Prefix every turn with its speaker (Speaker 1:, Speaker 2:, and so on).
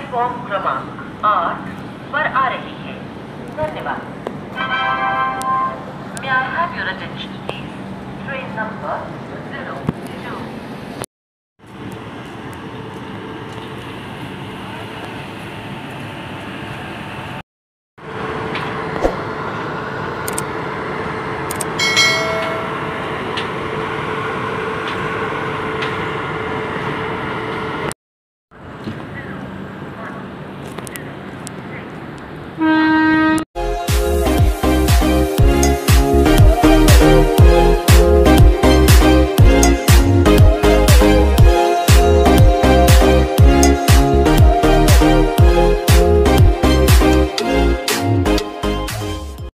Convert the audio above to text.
Speaker 1: Platform क्रमांक आठ पर आ रही है धन्यवाद May I have your attention please? Train number